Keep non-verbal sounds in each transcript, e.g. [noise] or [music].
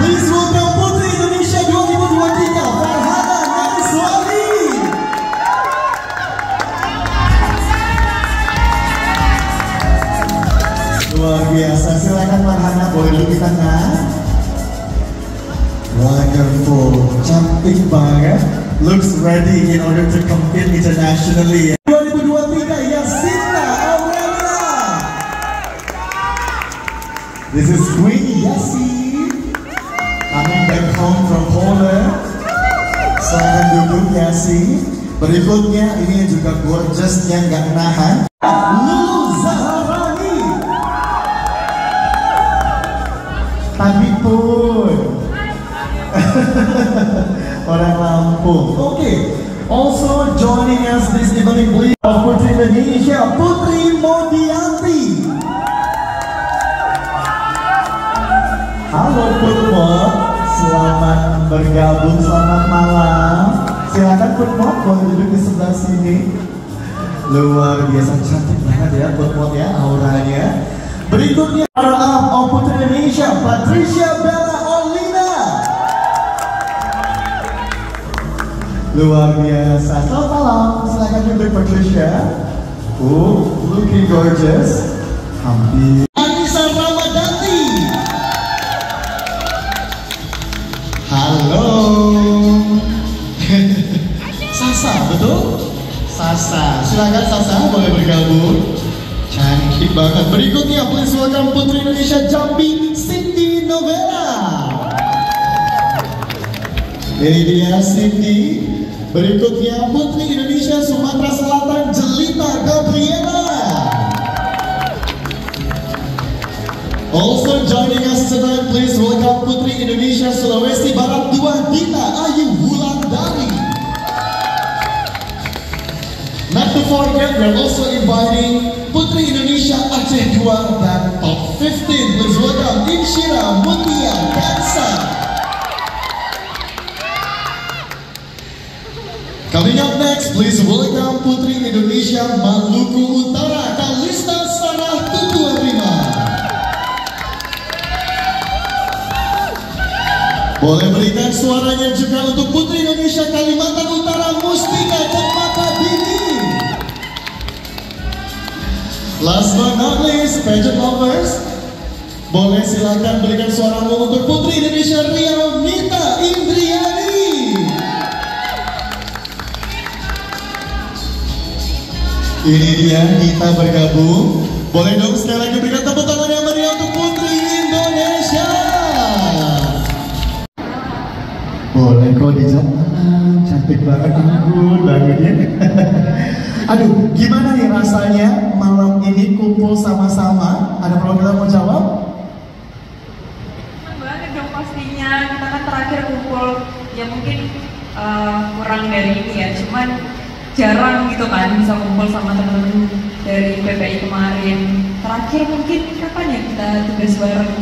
Please welcome Putri Indonesia 2023 Farhana Naiswari. Luar biasa, silakan Farhana boleh duduk di tengah. Wonderful, cantik banget. Looks ready in order to compete internationally. 2023 Yasinta Aurelia. This is Queen Duduk Yasin. Berikutnya ini juga gorgeous yang gak nahan. Lulu Zaharani. Tapi pun [laughs] orang Lampung. Oke. Okay. Also joining us this evening, please, Putri Indonesia, Putri Modianti. Halo Putmot, selamat bergabung, selamat malam. Silakan Putmot, boleh duduk di sebelah sini. Luar biasa cantik banget ya Putmot ya auranya. Berikutnya of Putri Indonesia, Patricia Bella Olina. Luar biasa. Selamat malam. Silakan duduk Patricia. Oh, looking gorgeous. Hampir. Bergabung. Cantik banget. Berikutnya please welcome Putri Indonesia Jambi Cindy Novella. Ini dia Cindy. Berikutnya Putri Indonesia Sumatera Selatan Jelita Gabriela. Also joining us tonight, please welcome Putri Indonesia Sulawesi forget, we're also inviting Putri Indonesia Aceh 2 dan Top 15. Please welcome Inshira Mutia Kansa. Coming up next, please welcome Putri Indonesia Maluku Utara Kalista Sarah Tutuarima. Boleh berikan suaranya juga untuk Putri Indonesia Kalimantan Last but not least, pageant lovers, boleh silakan berikan suaramu untuk Putri Indonesia Ria Mita Indriani. Ini dia kita bergabung. Boleh dong sekali lagi berikan tepuk tangan yang meriah untuk Putri Indonesia. Boleh kok di jalan, cantik banget ampun bangunnya. [laughs] Aduh, gimana nih rasanya malam ini kumpul sama-sama? Ada perwakilan mau jawab? Senang banget dong pastinya. Kita kan terakhir kumpul. Ya mungkin eh, kurang dari ini ya. Cuman jarang gitu kan bisa kumpul sama teman-teman dari PPI kemarin. Terakhir mungkin kapan ya kita tugas bareng?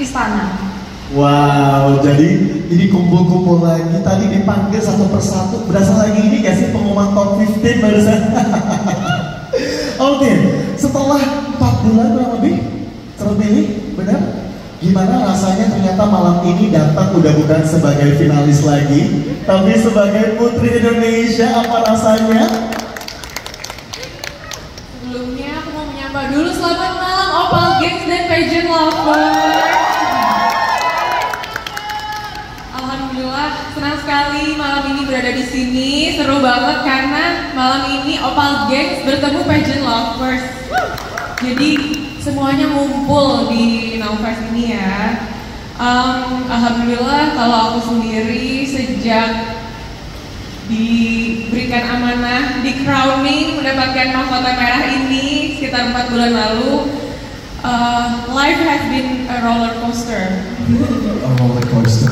Istana Wow, jadi ini kumpul-kumpul lagi. Tadi dipanggil satu persatu. Berasa lagi ini gak sih pengumuman top 15 barusan? [laughs] Oke, setelah 4 bulan kurang lebih terpilih, benar? Gimana rasanya ternyata malam ini datang udah bukan sebagai finalis lagi, tapi sebagai Putri Indonesia, apa rasanya? sebelumnya aku mau menyapa dulu selamat malam Opal Games dan Pageant Lover Alhamdulillah senang sekali malam ini berada di sini seru banget karena malam ini Opal Gangs bertemu pageant lovers. Jadi semuanya ngumpul di Naufest ini ya. Em, Alhamdulillah kalau aku sendiri sejak diberikan amanah di crowning mendapatkan mahkota merah ini sekitar empat bulan lalu uh, life has been a roller coaster Oh, roller coaster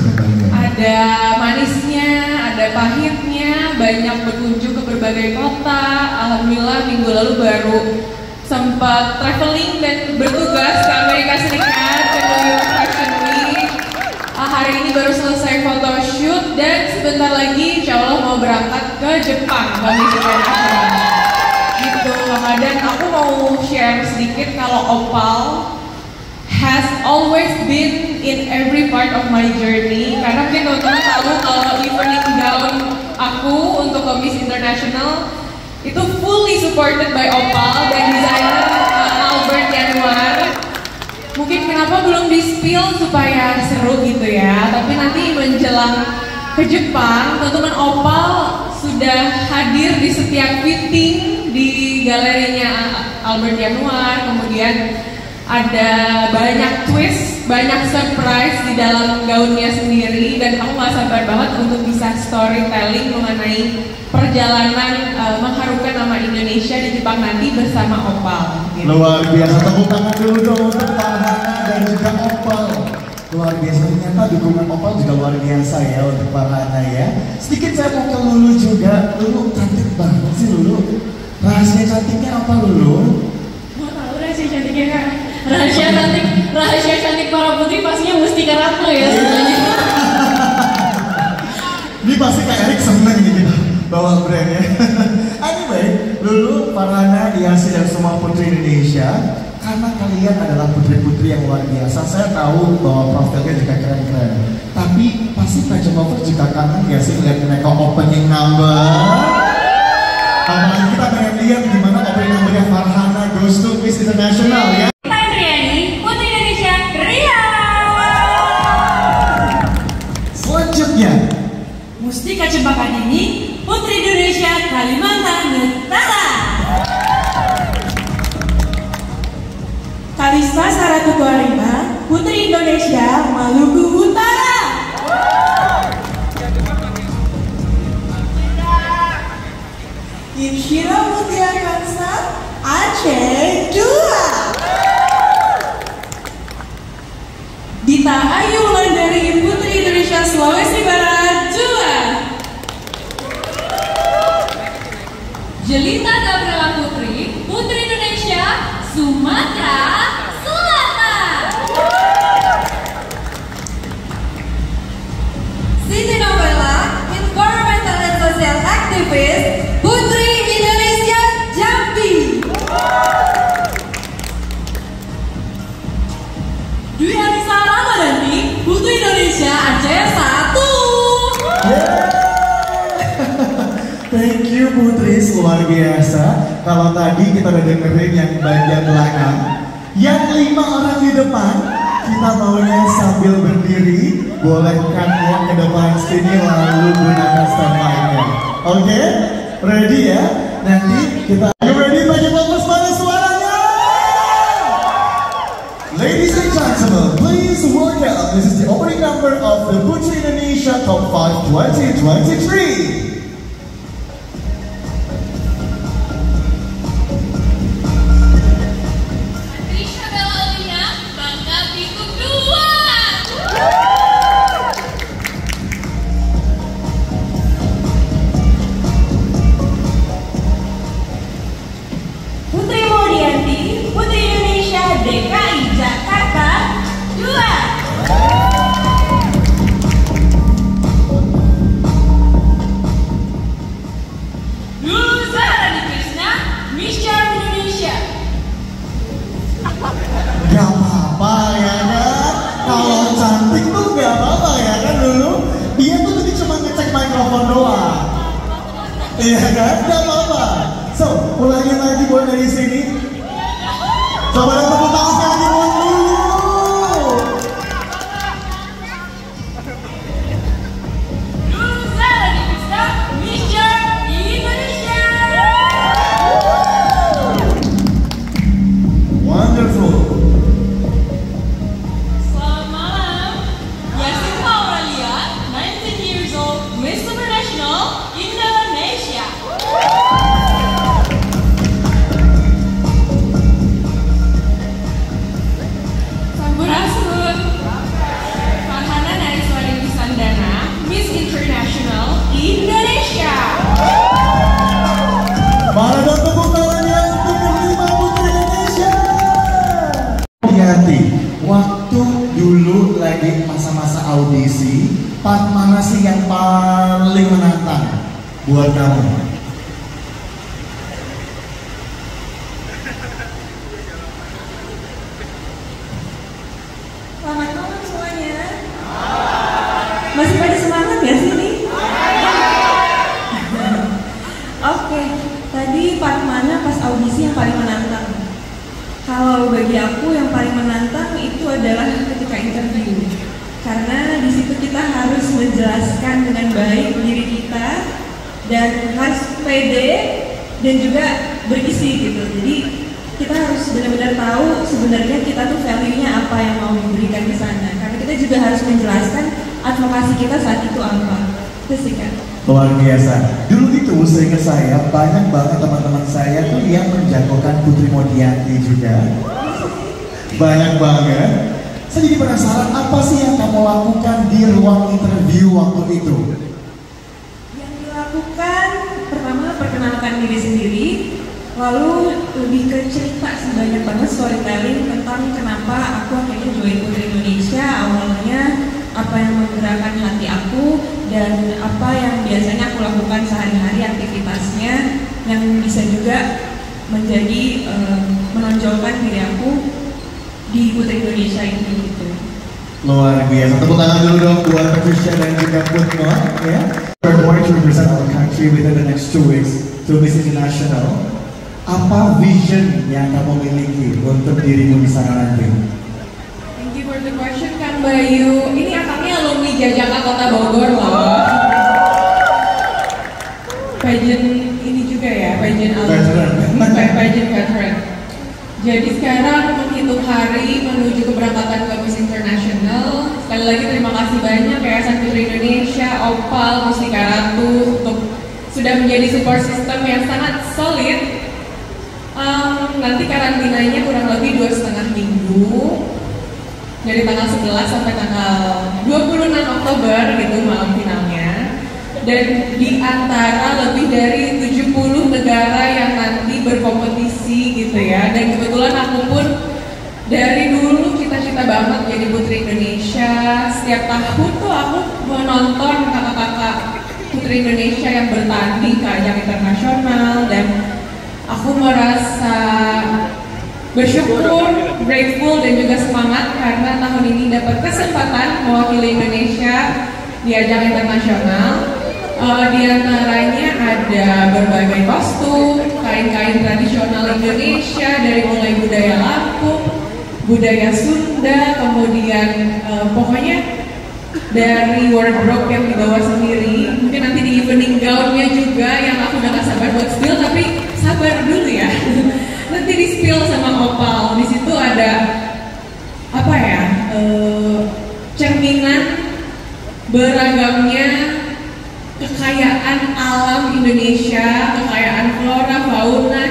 ada manisnya, ada pahitnya, banyak berkunjung ke berbagai kota. Alhamdulillah minggu lalu baru sempat traveling dan bertugas ke Amerika Serikat ke New York Fashion Week. Ah, hari ini baru selesai photoshoot dan sebentar lagi insya Allah mau berangkat ke Jepang Miss International. Gitu, Ramadan. Aku mau share sedikit kalau Opal has always been in every part of my journey. Karena mungkin teman-teman tahu kalau evening gown aku untuk Miss International itu fully supported by Opal dan desainer uh, Albert Yanuar mungkin kenapa belum di spill supaya seru gitu ya tapi nanti menjelang ke Jepang teman-teman Opal sudah hadir di setiap fitting di galerinya Albert Yanuar kemudian ada banyak twist, banyak surprise di dalam gaunnya sendiri dan aku gak sabar banget untuk bisa storytelling mengenai perjalanan uh, mengharumkan nama Indonesia di Jepang nanti bersama Opal. Gitu. Luar biasa, tepuk tangan dulu dong untuk Farhana dan juga Opal. Luar biasa, ternyata dukungan Opal juga luar biasa ya untuk Farhana ya. Sedikit saya mau ke Lulu juga, Lulu cantik banget sih Lulu. Rahasia cantiknya apa Lulu? Mau tahu rahasia cantiknya kak? Rahasia cantik, rahasia cantik para putri pastinya Mustika Ratno ya sebenarnya. [laughs] Ini pasti Kak Erik seneng kita bawa brand ya. [laughs] anyway, Lulu, Farhana, Diasi dan semua putri Indonesia karena kalian adalah putri-putri yang luar biasa. Saya tahu bahwa profilnya juga keren-keren. Tapi pasti Raja Lover juga kangen ya sih lihat mereka opening number. Apalagi kita lihat gimana opening numbernya Farhana goes to Miss International ya. Andriani, Putri Indonesia, Ria. Selanjutnya, Mustika Cempaka ini Putri Indonesia Kalimantan Utara. Kalista Putri Indonesia Maluku Utara. Aceh 2. Dita Ayu dari Putri Indonesia Sulawesi Barat 2 Jelita Gabriela Putri Putri Indonesia Sumatera Kalau tadi kita udah dengerin yang bagian belakang, yang lima orang di depan, kita maunya sambil berdiri, bolehkan walk ke depan sini lalu gunakan stand lainnya. Oke, ready ya? Nanti kita. Ready? Bagi suaranya? Ladies and gentlemen, please welcome. This is the opening number of the Putri Indonesia Top 5 2023. Bagi aku yang paling menantang itu adalah ketika interview. Karena di situ kita harus menjelaskan dengan baik diri kita dan harus pede dan juga berisi gitu. Jadi kita harus benar-benar tahu sebenarnya kita tuh value-nya apa yang mau diberikan ke sana. Karena kita juga harus menjelaskan advokasi kita saat itu apa. Kan. Luar biasa. Dulu itu seingat saya banyak banget teman-teman saya tuh yang menjagokan Putri Modianti juga. Banyak banget. Saya jadi penasaran apa sih yang kamu lakukan di ruang interview waktu itu? Yang dilakukan pertama perkenalkan diri sendiri, lalu lebih ke cerita sebanyak banget storytelling tentang kenapa aku akhirnya join Putri Indonesia awalnya apa yang menggerakkan hati aku dan apa yang biasanya aku lakukan sehari-hari aktivitasnya yang bisa juga menjadi eh, menonjolkan diri aku di Putri Indonesia ini gitu. Luar biasa. Tepuk tangan dulu dong buat Patricia dan juga Putma ya. We're going to represent our country within the next two weeks to Miss International. Apa vision yang kamu miliki untuk dirimu di sana nanti? Thank you for the question Kang Bayu. Ini akangnya alumni Jajaka Kota Bogor loh. Pageant ini juga ya, pageant alumni, Pa- pageant veteran. Jadi sekarang menghitung hari menuju keberangkatan ke Miss International. Sekali lagi terima kasih banyak Yayasan Putri Indonesia, Opal, Mustika Ratu untuk sudah menjadi support system yang sangat solid. Um, nanti karantinanya kurang lebih dua setengah minggu. Dari tanggal 11 sampai tanggal 26 Oktober gitu malam finalnya. Dan di antara lebih dari 70 negara yang nanti berkompetisi gitu ya. Dan kebetulan aku pun dari dulu cita-cita banget jadi putri Indonesia setiap tahun tuh aku menonton kakak-kakak putri Indonesia yang bertanding ke ajang internasional dan aku merasa bersyukur, grateful dan juga semangat karena tahun ini dapat kesempatan mewakili Indonesia di ajang internasional. Eh, di antaranya ada berbagai kostum, kain-kain tradisional Indonesia dari mulai budaya Lampung, budaya Sunda, kemudian eh, pokoknya dari wardrobe yang dibawa sendiri mungkin nanti di evening gownnya juga yang aku udah gak sabar buat spill tapi sabar dulu ya. [laughs] Nanti di spill sama opal. Di situ ada apa ya eh, cerminan beragamnya kekayaan alam Indonesia kekayaan flora fauna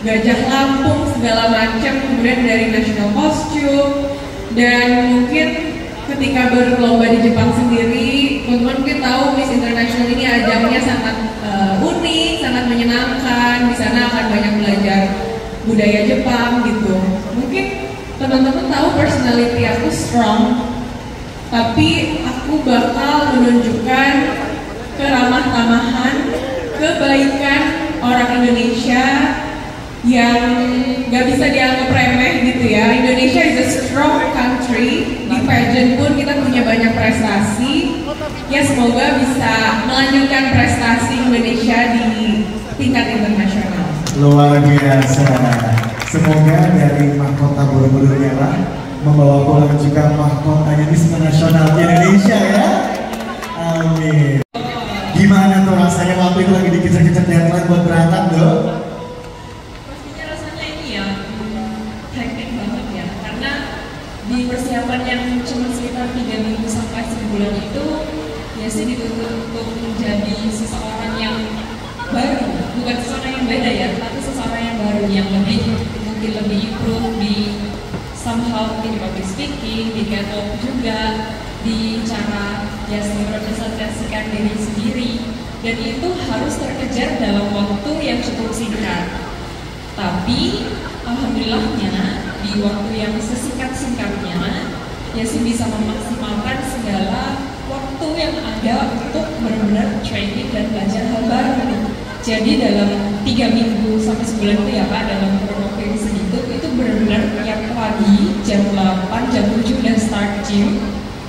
gajah Lampung segala macam kemudian dari national costume dan mungkin ketika berlomba di Jepang sendiri, teman-teman mungkin tahu Miss International ini ajangnya sangat eh, unik, sangat menyenangkan. Di sana akan banyak belajar budaya Jepang gitu. Mungkin teman-teman tahu personality aku strong, tapi aku bakal menunjukkan keramah tamahan, kebaikan orang Indonesia yang gak bisa dianggap remeh gitu ya. Indonesia is a strong country. Di pageant pun kita punya banyak prestasi. Ya semoga bisa melanjutkan prestasi Indonesia di tingkat internasional. Luar biasa. Semoga dari mahkota Borobudur Merah membawa pulang juga mahkotanya Miss Internasional di Indonesia ya. Amin. Gimana tuh rasanya waktu itu lagi dikejar-kejar deadline buat berangkat dong? Sebulan itu ya sih dituntut untuk menjadi seseorang yang baru. Bukan seseorang yang beda ya tapi seseorang yang baru yang lebih mungkin lebih improve di somehow di public speaking di catwalk juga di cara ya merepresentasikan diri sendiri. Dan itu harus terkejar dalam waktu yang cukup singkat. Tapi alhamdulillahnya di waktu yang sesingkat-singkatnya ya sih bisa memaksimalkan segala waktu yang ada untuk benar-benar training dan belajar hal baru. Jadi dalam tiga minggu sampai sebulan itu ya Pak dalam kurun waktu yang segitu itu benar-benar tiap pagi jam 8 jam 7 udah start gym.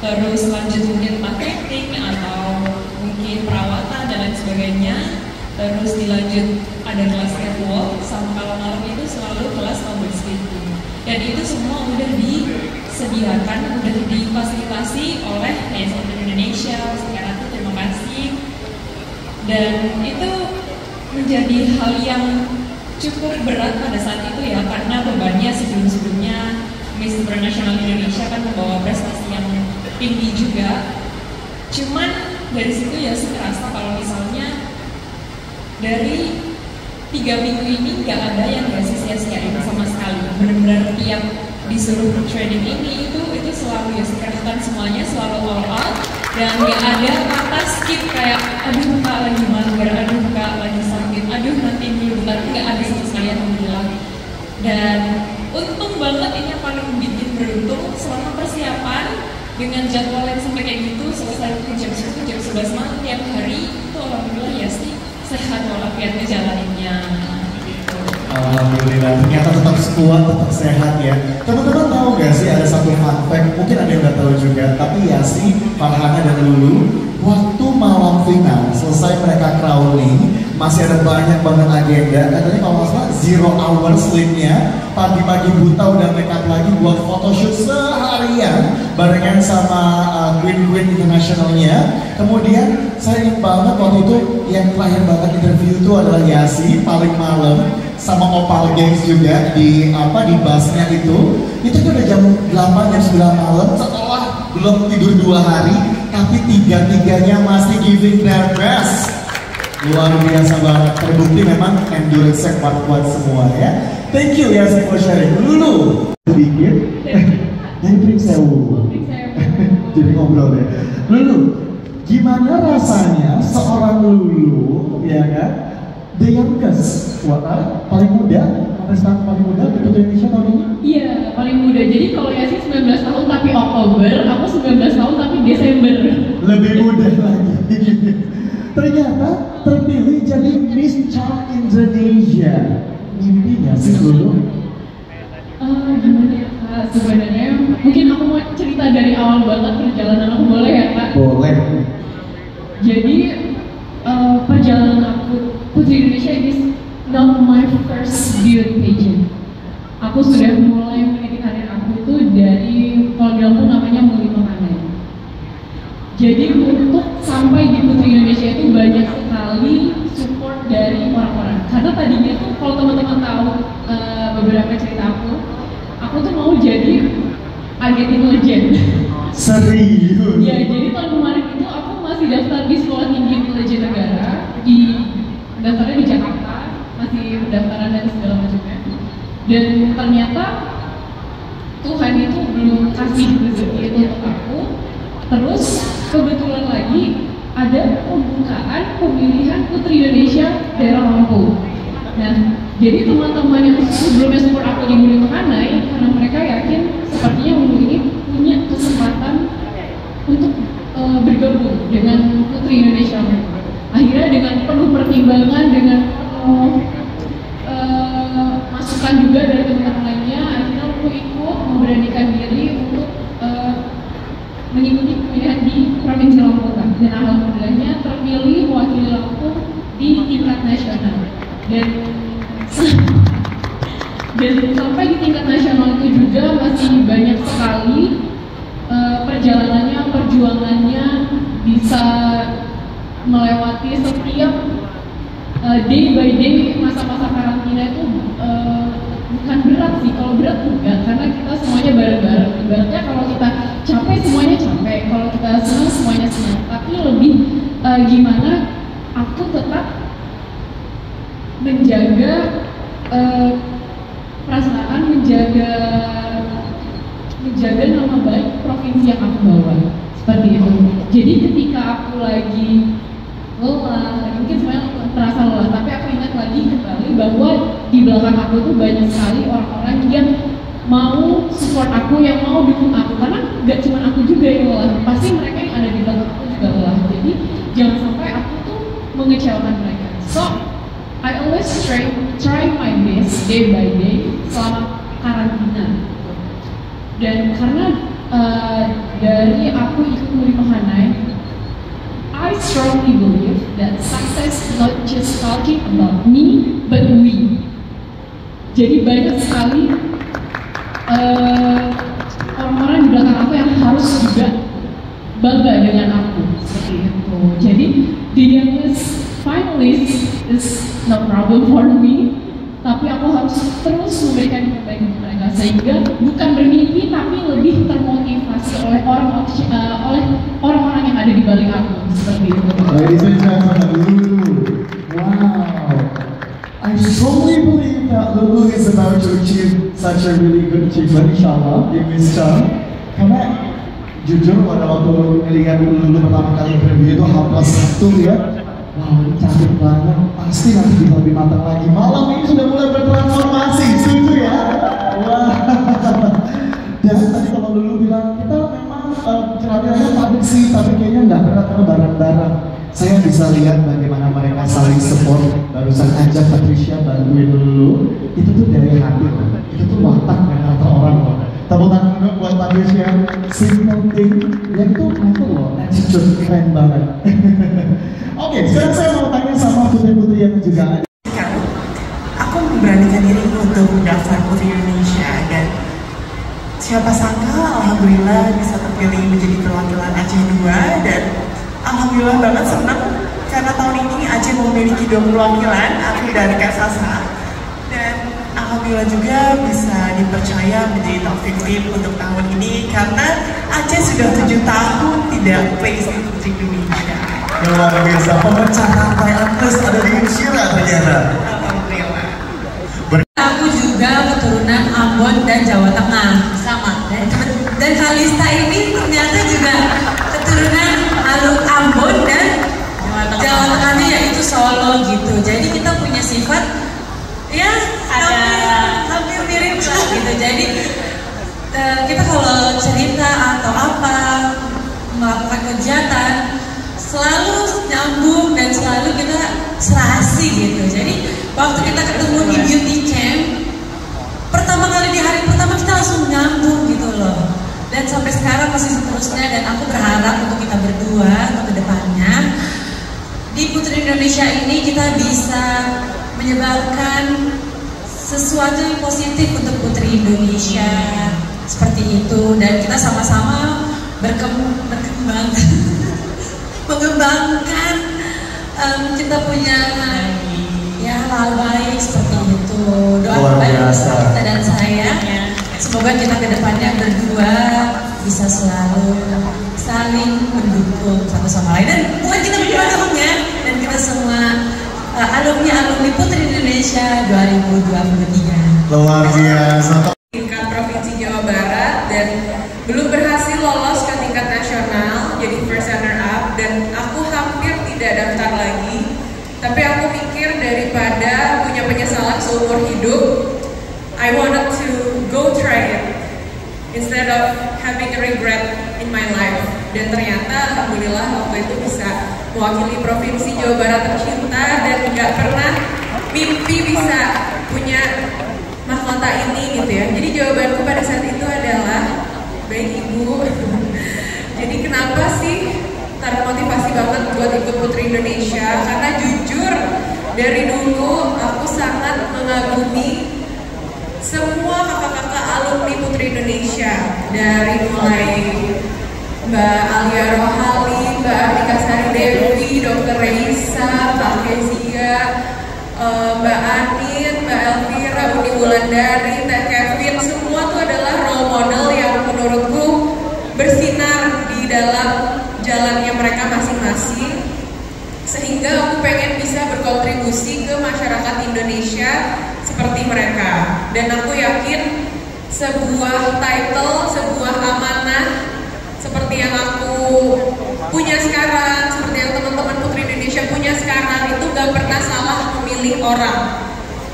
Terus lanjut mungkin marketing atau mungkin perawatan dan lain sebagainya. Terus dilanjut ada kelas catwalk sama kalau malam itu selalu kelas public speaking dan itu semua udah disediakan udah difasilitasi oleh Yayasan Indonesia sekarang itu terima kasih. Dan itu menjadi hal yang cukup berat pada saat itu ya karena bebannya sebelum-sebelumnya Miss International Indonesia kan membawa prestasi yang tinggi juga. Cuman dari situ ya sih terasa kalau misalnya dari tiga minggu ini nggak ada yang nggak sia-siain sama sekali. Benar-benar tiap disuruh training ini itu itu selalu ya kerahkan semuanya selalu all out dan nggak ada kata skip kayak aduh kak lagi mager aduh kak lagi sakit aduh nanti dulu bentar nggak ada sama sekali alhamdulillah dan untung banget ini yang paling bikin beruntung selama persiapan dengan jadwal yang sampai kayak gitu selesai ke jam 10 jam 11 malam tiap hari itu alhamdulillah ya sih sehat walafiat ngejalaninnya. Alhamdulillah, ternyata tetap kuat, tetap sehat ya. Teman-teman tahu gak sih ada satu fun fact, mungkin ada yang udah tahu juga, tapi ya sih Farhana dan Lulu, waktu malam final selesai mereka crawling, masih ada banyak banget agenda. Katanya kalau nggak salah zero hour sleepnya, pagi-pagi buta udah make up lagi buat photoshoot seharian barengan sama uh, Queen Queen internasionalnya. Kemudian saya ingat banget waktu itu yang terakhir banget interview itu adalah Yasi paling malam sama Opal Gangs juga di apa di busnya itu. Itu tuh udah jam 8 jam 9 malam setelah belum tidur dua hari tapi tiga-tiganya masih giving their best. Luar biasa banget, terbukti memang endurance kuat-kuat semua ya. Thank you ya for sharing. Lulu, sedikit. [laughs] Jadi trik sewu. [laughs] Jadi ngobrol ya. Lulu, gimana rasanya seorang Lulu, ya kan? The youngest, wah, ah, paling muda, kontestan paling muda di Putri Indonesia tahun ini? Iya, paling muda. Jadi kalau ya sih 19 tahun tapi Oktober, aku 19 tahun tapi Desember. Lebih muda lagi. [laughs] Ternyata terpilih jadi Miss Child Indonesia. Mimpi nggak sih Lulu? Eh, gimana ya kak? Sebenarnya mungkin aku mau cerita dari awal banget perjalanan aku boleh ya kak? Boleh. Jadi eh, perjalanan aku Putri Indonesia is not my first beauty pageant. Aku sudah mulai meniti karir aku itu dari tuh namanya Muli Menganai. Jadi untuk sampai di Putri Indonesia itu banyak sekali support dari orang-orang. Karena tadinya tuh kalau teman-teman tahu eh, beberapa cerita aku, aku tuh mau jadi Argentina Legend. Serius. Ya, jadi tahun kemarin itu aku masih daftar di Sekolah Tinggi Intelijen Negara di daftarnya di Jakarta, masih pendaftaran dan segala macamnya. Dan ternyata Tuhan itu belum kasih rezeki itu untuk aku. Terus kebetulan lagi ada pembukaan pemilihan Putri Indonesia daerah Lampung. Nah, jadi teman-teman yang sebelumnya support aku di Budi Makanai, karena mereka yakin sepertinya Budi ini punya kesempatan untuk eh, bergabung dengan Putri Indonesia. Akhirnya dengan penuh pertimbangan, dengan penuh masukan juga dari teman-teman lainnya, akhirnya aku ikut memberanikan diri untuk eh, mengikuti pemilihan di Provinsi Lampung dan alhamdulillahnya terpilih mewakili Lampung di tingkat nasional. Dan [laughs] dan sampai di tingkat nasional itu juga masih banyak sekali eh, perjalanannya perjuangannya bisa melewati setiap eh, day by day masa-masa karantina itu eh, bukan berat sih kalau berat enggak karena kita semuanya bareng-bareng. Ibaratnya kalau kita capek semuanya capek. Kalau kita senang semuanya senang. Tapi lebih eh, gimana aku tetap menjaga eh, perasaan menjaga menjaga nama baik provinsi yang aku bawa. Seperti itu. Jadi ketika aku lagi lelah mungkin semuanya terasa lelah tapi aku ingat lagi kembali bahwa di belakang aku tuh banyak sekali orang-orang yang mau support aku yang mau dukung aku. Karena gak cuma aku juga yang lelah pasti mereka yang ada di belakang aku juga lelah jadi jangan sampai aku tuh mengecewakan mereka. So I always try try my best day by day selama karantina. Dan karena uh, dari aku ikut Muri Mahanai I strongly believe that success not just talking about me, but we. Jadi banyak sekali eh, orang-orang di belakang aku yang harus juga bangga dengan aku seperti itu. Jadi the youngest finalist is no problem for me, tapi aku harus terus memberikan untuk mereka sehingga bukan bermimpi tapi lebih termotivasi eh, oleh orang-orang yang ada di balik aku seperti itu. Ladies and gentlemen. Wow. I strongly believe that Lulu is about to achieve such a really good achievement, inshallah, di Miss Chang. Karena jujur pada waktu melihat Lulu pertama kali interview itu H plus ya. Wow, ini cantik banget. Pasti nanti bisa lebih matang lagi. Malam ini sudah mulai bertransformasi, setuju ya? Wah. [laughs] Dan tadi kalau Lulu bilang kita memang uh, kira-kira padat sih, tapi kayaknya nggak berat karena bareng-bareng. Saya bisa lihat bagaimana mereka saling support. Barusan aja Patricia bantuin Lulu. Itu tuh dari hati. Itu tuh watak dan kata orang loh. Tepuk tangan dulu buat Patricia. Simple thing. Ya itu itu loh. Attitude keren banget. [laughs] Oke, sekarang saya mau tanya sama putri-putri yang juga ada. Aku memberanikan diri untuk daftar Putri Indonesia dan siapa sangka alhamdulillah bisa terpilih menjadi perwakilan Aceh 2 dan alhamdulillah banget senang. Karena tahun ini Aceh memiliki dua perwakilan aku dari Kasasa dan alhamdulillah juga bisa dipercaya menjadi top 15 untuk tahun ini karena Aceh sudah tujuh tahun tidak place di Putri Indonesia. Luar biasa, pemecah rantai Agnes ada di Insyira ternyata. alhamdulillah. Aku juga keturunan Ambon dan Jawa Tengah. Sama. Dan, dan Kalista ini ternyata juga keturunan aluk Ambon dan Jawa Yaitu Solo gitu. Jadi kita punya sifat ya hampir, hampir mirip lah gitu. Jadi eh, kita kalau cerita atau apa melakukan kegiatan selalu nyambung dan selalu kita serasi gitu. Jadi waktu kita ketemu di beauty camp, pertama kali di hari pertama kita langsung nyambung gitu loh. Dan sampai sekarang masih seterusnya dan aku berharap untuk kita berdua untuk ke depannya di Putri Indonesia ini kita bisa menyebarkan sesuatu yang positif untuk Putri Indonesia. Seperti itu. Dan kita sama-sama berkem- berkembang. [laughs] Mengembangkan em, kita punya ya hal baik seperti itu. Doa Luar baik kita dan saya. Semoga kita ke depannya berdua bisa selalu saling mendukung satu sama lain. Dan bukan kita berdua kita semua uh, alumni alumni Putri Indonesia 2023 Luar biasa. tingkat provinsi Jawa Barat dan belum berhasil lolos ke tingkat nasional jadi first runner up. Dan aku hampir tidak daftar lagi tapi aku pikir daripada punya penyesalan seumur hidup I wanted to go try it instead of having a regret in my life dan ternyata alhamdulillah waktu itu bisa mewakili provinsi Jawa Barat tercinta dan nggak pernah mimpi bisa punya mahkota ini gitu ya. Jadi jawabanku pada saat itu adalah baik ibu. [laughs] Jadi kenapa sih termotivasi banget buat ikut Putri Indonesia? Karena jujur dari dulu aku sangat mengagumi semua kakak-kakak alumni Putri Indonesia. Dari mulai Mbak Alia Rohali, Mbak Artika Sari Dewi, Dr. Reisa, Mbak Kezia, eh, Mbak Anin, Mbak Elvira, Uni Wulandari, Teh Kevin, semua tuh adalah role model yang menurutku bersinar di dalam jalannya mereka masing-masing sehingga aku pengen bisa berkontribusi ke masyarakat Indonesia seperti mereka dan aku yakin sebuah title, sebuah amanah seperti yang aku punya sekarang, seperti yang teman-teman Putri Indonesia punya sekarang itu gak pernah salah memilih orang.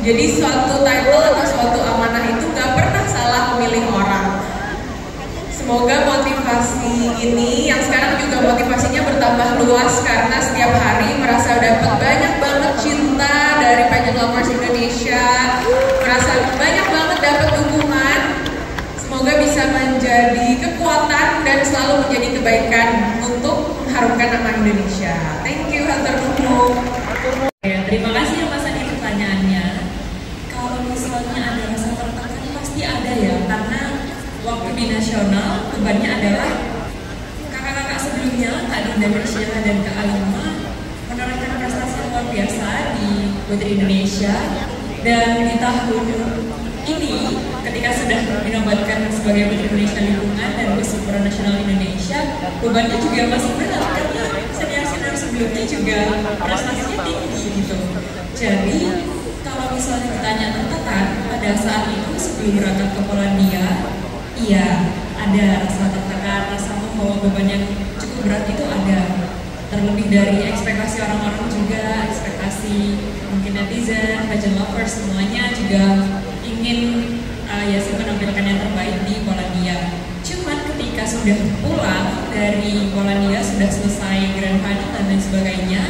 Jadi suatu title atau suatu amanah itu gak pernah salah memilih orang. Semoga motivasi ini yang sekarang juga motivasinya bertambah luas karena setiap hari merasa dapat banyak banget cinta dari Pageant Lovers Indonesia, merasa banyak banget dapat dukungan. Semoga bisa menjadi kekuatan dan selalu menjadi kebaikan untuk mengharumkan nama Indonesia. Thank you, Hunter Nuhun. Ya, terima kasih ya Mas Adi pertanyaannya. Kalau misalnya ada rasa tertekan pasti ada ya, karena waktu di nasional bebannya adalah kakak-kakak sebelumnya, Kak Dinda Mersyana dan Kak Alima menorehkan prestasi luar biasa di Putri Indonesia. Dan di tahun ini ketika sudah dinobatkan sebagai Putri Indonesia Lingkungan dan Miss Sempurna Nasional Indonesia bebannya juga masih berat karena senior-senior sebelumnya juga prestasinya tinggi gitu. Jadi kalau misalnya ditanya tertekan pada saat itu sebelum berangkat ke Polandia iya ada rasa tertekan rasa membawa beban yang cukup berat itu ada terlebih dari ekspektasi orang-orang juga ekspektasi mungkin netizen, pageant lovers semuanya juga ingin uh, ya sih menampilkan yang terbaik di Polandia. Cuman ketika sudah pulang dari Polandia sudah selesai grand final dan lain sebagainya,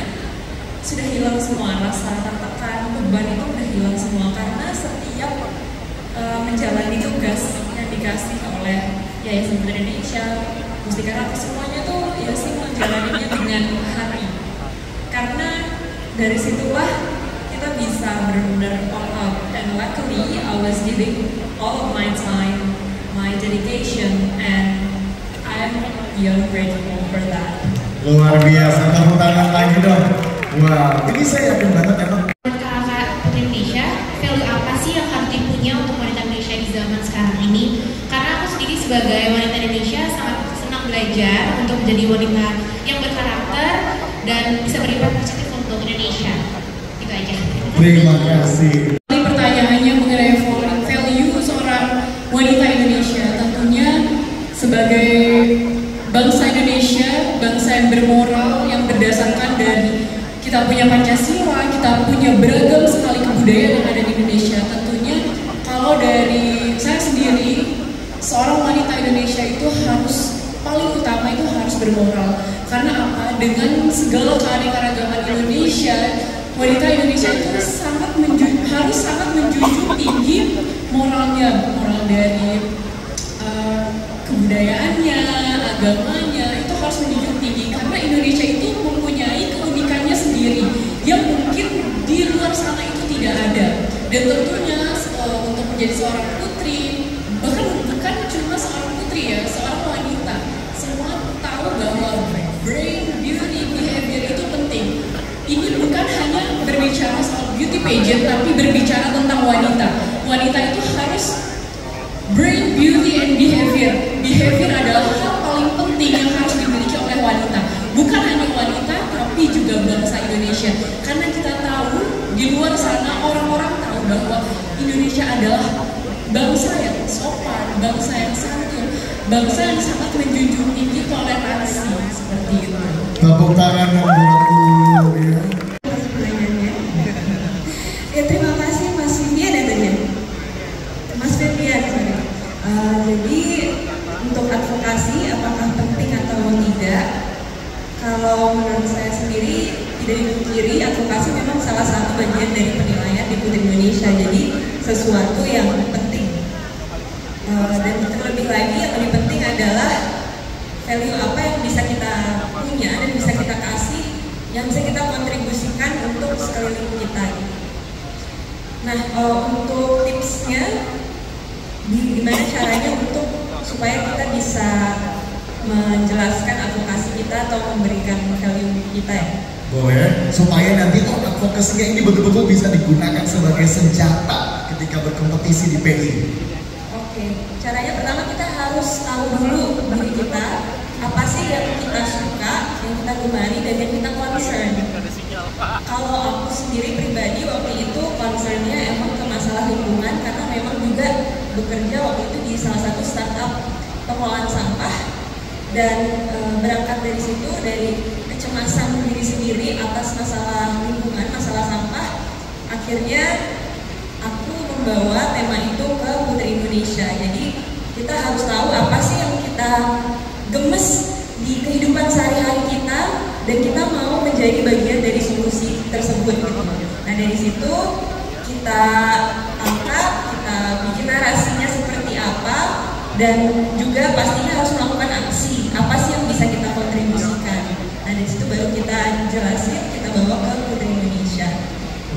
sudah hilang semua rasa tertekan, beban itu sudah hilang semua karena setiap uh, menjalani tugas yang dikasih oleh Yayasan Putri Indonesia, Mustika Ratu semuanya tuh ya sih menjalaninya dengan hati. Karena dari situlah kita bisa benar-benar all out and luckily I was giving all of my time, my dedication and I'm beyond grateful for that. Luar biasa, tepuk tangan lagi dong. Wow, ini saya yakin banget emang kakak Putri Indonesia, value apa sih yang harus dipunya untuk wanita Indonesia di zaman sekarang ini? Karena aku sendiri sebagai wanita Indonesia sangat senang belajar untuk menjadi wanita yang berkarakter dan bisa berimpact positif untuk Indonesia. Itu aja. terima kasih. Ini pertanyaannya mengenai value seorang wanita Indonesia. Tentunya sebagai bangsa Indonesia, bangsa yang bermoral, yang berdasarkan dari kita punya Pancasila, kita punya beragam sekali kebudayaan yang ada di Indonesia. Tentunya kalau dari saya sendiri, seorang wanita Indonesia itu harus paling utama itu harus bermoral. Karena apa? Dengan segala keanekaragaman Indonesia, wanita Indonesia itu sangat menju- harus sangat menjunjung tinggi moralnya, moral dari eh, kebudayaannya, agamanya itu harus menjunjung tinggi karena Indonesia itu mempunyai keunikannya sendiri yang mungkin di luar sana itu tidak ada dan tentunya eh, untuk menjadi seorang putri bahkan bukan cuma seorang putri ya seorang wanita semua tahu bahwa brain beauty behavior itu penting ini bukan hanya berbicara soal tapi berbicara tentang wanita. Wanita itu harus brain beauty and behavior. Behavior adalah hal paling penting yang harus dimiliki oleh wanita. Bukan hanya wanita tapi juga bangsa Indonesia. Karena kita tahu di luar sana orang-orang tahu bahwa Indonesia adalah bangsa yang sopan bangsa yang santun bangsa yang sangat menjunjung tinggi toleransi. Seperti itu. Tepuk tangan yang buat dulu ya. pertanyaannya. ya terima kasih Mas Vivian ya tadi. ya? Mas Vivian sorry. Eh, jadi untuk advokasi apakah penting atau tidak? Kalau menurut saya sendiri tidak dipungkiri advokasi memang salah satu bagian dari penilaian di Putri Indonesia. Jadi sesuatu yang penting. Eh, dan terlebih lagi yang lebih penting adalah value apa yang bisa kita punya dan bisa kita kasih yang bisa kita kontribusikan untuk sekeliling kita. Nah, eh, untuk tipsnya, gimana caranya untuk supaya kita bisa menjelaskan advokasi kita atau memberikan value kita ya? Boleh, supaya nanti oh, advokasinya ini betul-betul bisa digunakan sebagai senjata ketika berkompetisi di PI. Oke, caranya pertama kita harus tahu dulu diri kita apa sih yang kita suka, yang kita gemari dan yang kita concern. Kalau aku sendiri pribadi waktu itu concernnya emang ke masalah lingkungan karena memang juga bekerja waktu itu di salah satu startup pengelolaan sampah dan e, berangkat dari situ dari kecemasan diri sendiri atas masalah lingkungan, masalah sampah, akhirnya aku membawa tema itu ke Putri Indonesia. Jadi kita harus tahu apa sih yang kita gemes di kehidupan sehari-hari kita dan kita mau menjadi bagian dari solusi tersebut. Nah dari situ kita angkat, kita bikin narasinya seperti apa dan juga pastinya harus melakukan aksi. Apa sih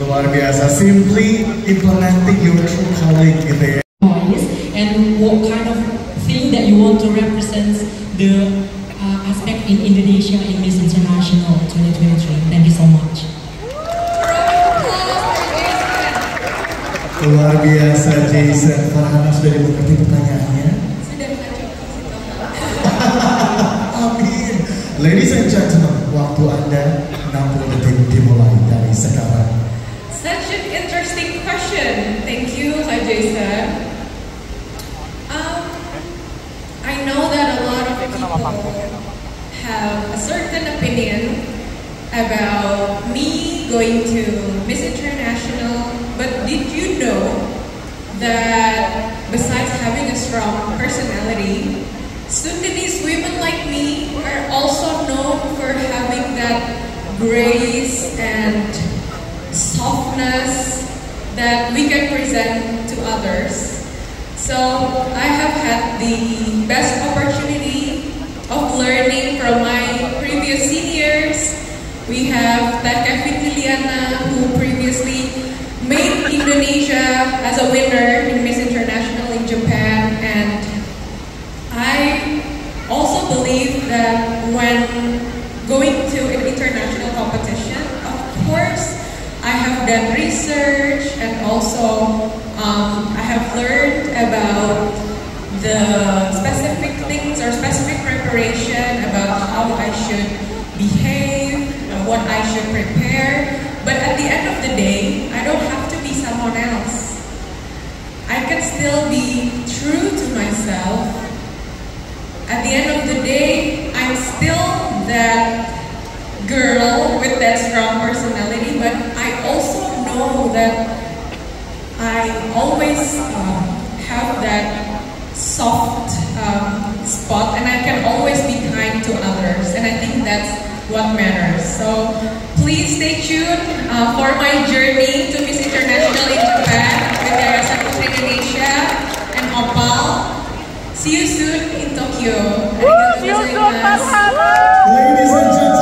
Luar biasa, simply implementing your true calling gitu ya. Interesting question. Thank you, Kak Jason. Um, I know that a lot of people have a certain opinion about me going to Miss International, but did you know that besides having a strong personality, Sundanese women like me are also known for having that grace and softness that we can present to others. So I have had the best opportunity of learning from my previous seniors. We have Teh Kevin Liliana, who previously made Indonesia as a winner in Miss International in Japan, and I also believe that when going to an international competition, of course, I have done research and also um, I have learned about the specific things or specific preparation about how I should behave, uh, what I should prepare. But at the end of the day, I don't have to be someone else. I can still be true to myself. At the end of the day, I'm still that girl with that strong personality, know that I always um, have that soft um, spot and I can always be kind to others, and I think that's what matters. So please stay tuned uh, for my journey to Miss International in Japan with Yayasan Putri Indonesia and Opal. See you soon in Tokyo. ladies and gozaimasu.